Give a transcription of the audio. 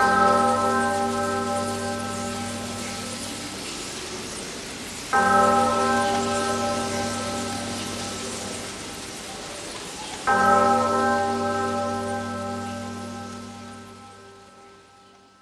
Oh.